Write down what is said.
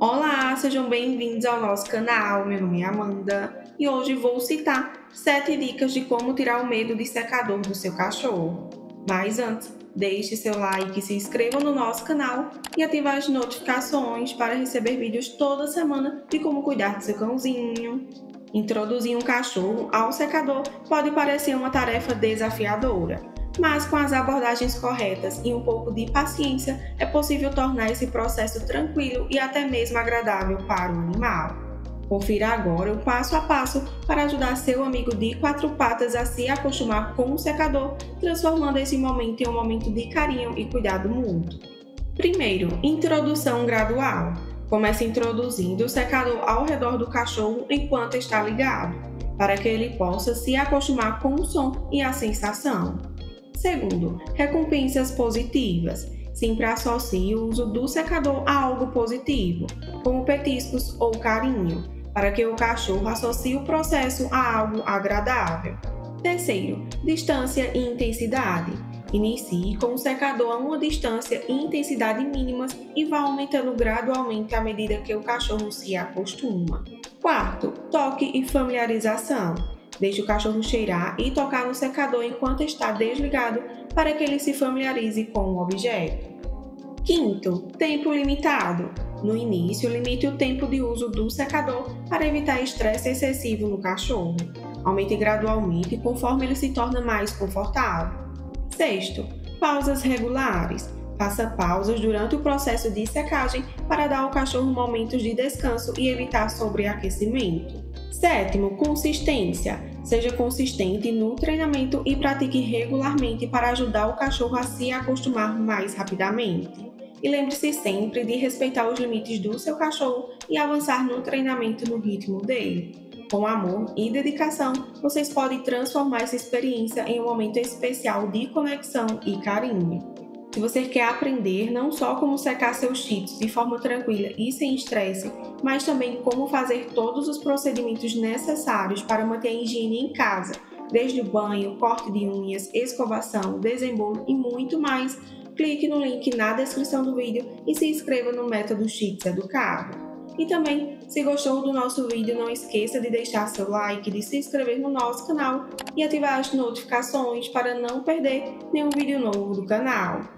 Olá, sejam bem-vindos ao nosso canal. Meu nome é Amanda e hoje vou citar 7 dicas de como tirar o medo de secador do seu cachorro. Mas antes, deixe seu like, se inscreva no nosso canal e ative as notificações para receber vídeos toda semana de como cuidar do seu cãozinho. Introduzir um cachorro ao secador pode parecer uma tarefa desafiadora, mas com as abordagens corretas e um pouco de paciência é possível tornar esse processo tranquilo e até mesmo agradável para o animal. Confira agora o passo a passo para ajudar seu amigo de quatro patas a se acostumar com o secador, transformando esse momento em um momento de carinho e cuidado mútuo. Primeiro, introdução gradual. Comece introduzindo o secador ao redor do cachorro enquanto está ligado, para que ele possa se acostumar com o som e a sensação. Segundo, recompensas positivas. Sempre associe o uso do secador a algo positivo, como petiscos ou carinho, para que o cachorro associe o processo a algo agradável. Terceiro, distância e intensidade. Inicie com o secador a uma distância e intensidade mínimas e vá aumentando gradualmente à medida que o cachorro se acostuma. Quarto, toque e familiarização. Deixe o cachorro cheirar e tocar no secador enquanto está desligado para que ele se familiarize com o objeto. Quinto, tempo limitado. No início, limite o tempo de uso do secador para evitar estresse excessivo no cachorro. Aumente gradualmente conforme ele se torna mais confortável. Sexto, pausas regulares. Faça pausas durante o processo de secagem para dar ao cachorro momentos de descanso e evitar sobreaquecimento. Sétimo, consistência. Seja consistente no treinamento e pratique regularmente para ajudar o cachorro a se acostumar mais rapidamente. E lembre-se sempre de respeitar os limites do seu cachorro e avançar no treinamento no ritmo dele. Com amor e dedicação, vocês podem transformar essa experiência em um momento especial de conexão e carinho. Se você quer aprender não só como secar seus cheetos de forma tranquila e sem estresse, mas também como fazer todos os procedimentos necessários para manter a higiene em casa, desde o banho, corte de unhas, escovação, desembolo e muito mais, clique no link na descrição do vídeo e se inscreva no método Cheats Educado. E também, se gostou do nosso vídeo, não esqueça de deixar seu like, de se inscrever no nosso canal e ativar as notificações para não perder nenhum vídeo novo do canal.